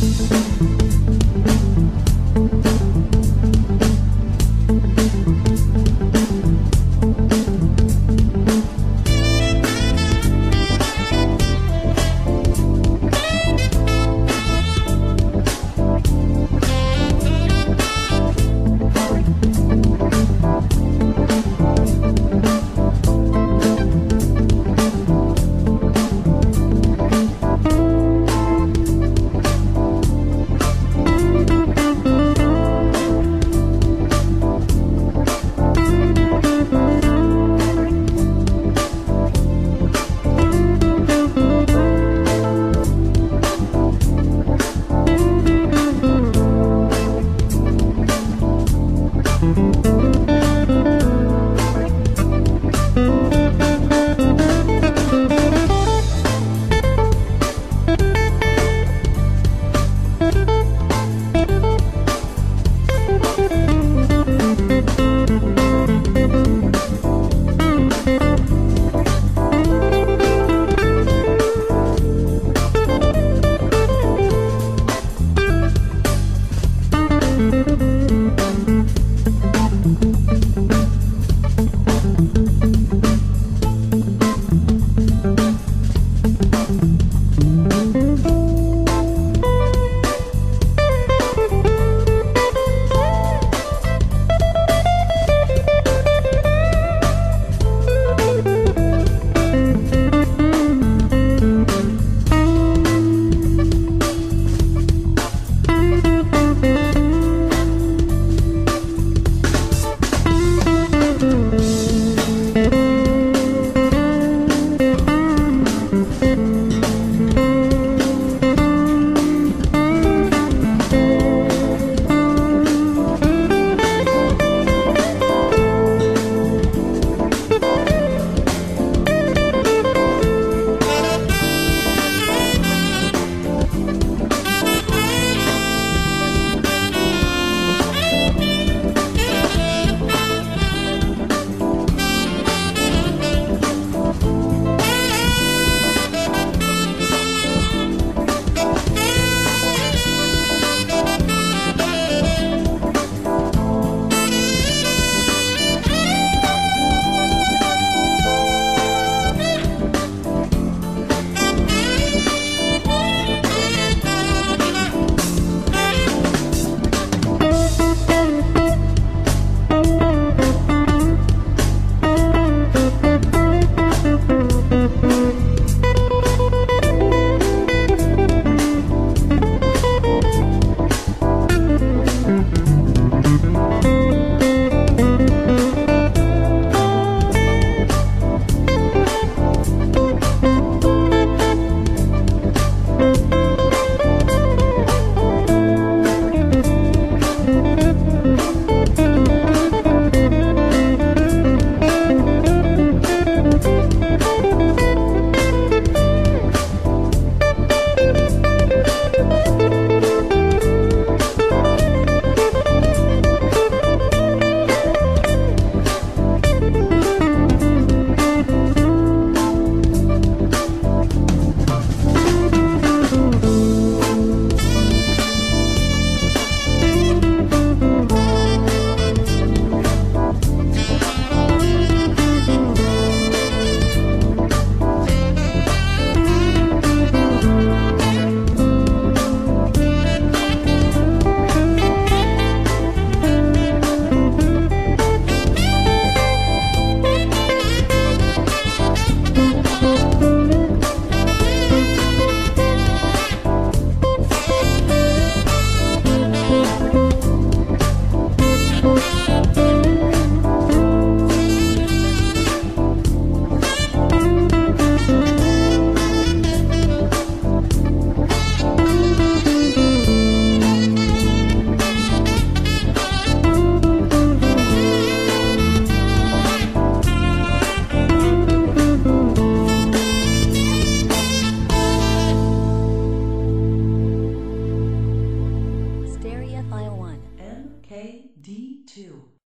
Thank too.